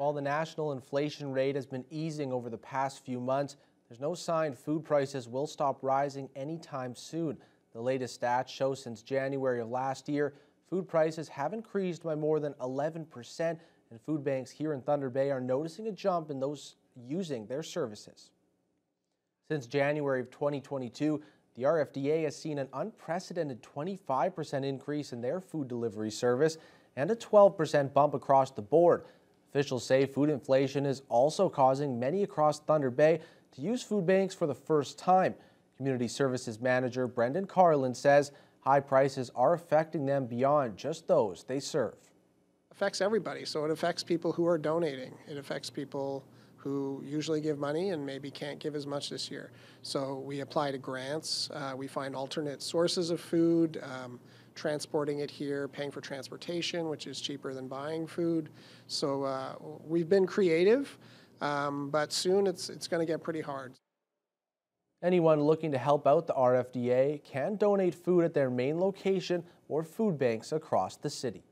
While the national inflation rate has been easing over the past few months, there's no sign food prices will stop rising anytime soon. The latest stats show since January of last year, food prices have increased by more than 11%, and food banks here in Thunder Bay are noticing a jump in those using their services. Since January of 2022, the RFDA has seen an unprecedented 25% increase in their food delivery service and a 12% bump across the board. Officials say food inflation is also causing many across Thunder Bay to use food banks for the first time. Community Services Manager Brendan Carlin says high prices are affecting them beyond just those they serve. Affects everybody, so it affects people who are donating. It affects people who usually give money and maybe can't give as much this year. So we apply to grants. Uh, we find alternate sources of food. Um, transporting it here, paying for transportation, which is cheaper than buying food. So uh, we've been creative, um, but soon it's, it's going to get pretty hard. Anyone looking to help out the RFDA can donate food at their main location or food banks across the city.